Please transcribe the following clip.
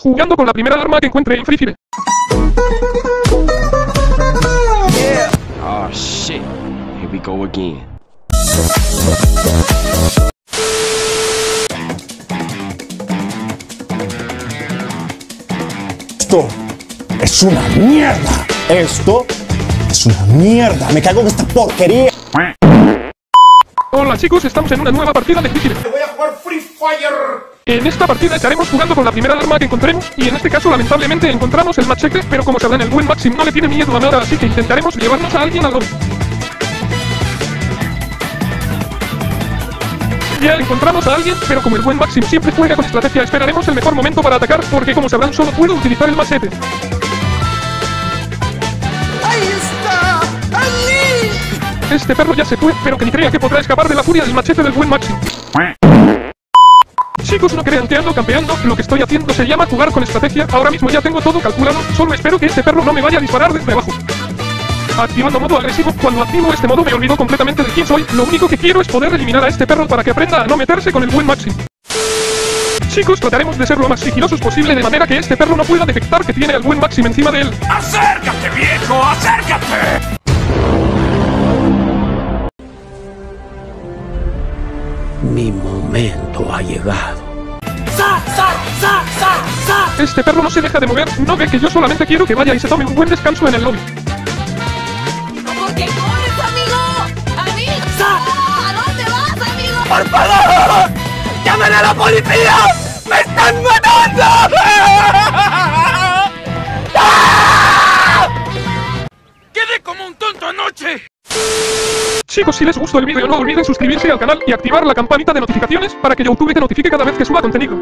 Jugando con la primera arma que encuentre en Free Fire. Oh shit. Here we go again. Esto es una mierda. Esto es una mierda. Me cago en esta porquería. Hola chicos, estamos en una nueva partida de Free Fire. Voy a jugar Free Fire. En esta partida estaremos jugando con la primera arma que encontremos, y en este caso lamentablemente encontramos el machete, pero como sabrán el buen Maxim no le tiene miedo a nada, así que intentaremos llevarnos a alguien al lobby. Ya encontramos a alguien, pero como el buen Maxim siempre juega con estrategia, esperaremos el mejor momento para atacar, porque como sabrán solo puedo utilizar el machete. Ahí está. ¡Ali! Este perro ya se fue, pero que ni crea que podrá escapar de la furia del machete del buen Maxim. Chicos, no crean que ando campeando, lo que estoy haciendo se llama jugar con estrategia, ahora mismo ya tengo todo calculado, solo espero que este perro no me vaya a disparar desde abajo. Activando modo agresivo, cuando activo este modo me olvido completamente de quién soy, lo único que quiero es poder eliminar a este perro para que aprenda a no meterse con el buen Maxim. Chicos, trataremos de ser lo más sigilosos posible de manera que este perro no pueda detectar que tiene al buen Maxim encima de él. ¡Acércate, viejo! ¡Acércate! Mi momento ha llegado. ¡Sa, sa, sa, sa, sa! Este perro no se deja de mover, no ve que yo solamente quiero que vaya y se tome un buen descanso en el lobby. ¿Por qué corres, amigo? ¡Amigo! ¿A dónde vas, amigo? ¡Por favor! ¡Llamen a la policía! ¡Me están Chicos, si les gustó el vídeo no olviden suscribirse al canal y activar la campanita de notificaciones para que YouTube te notifique cada vez que suba contenido.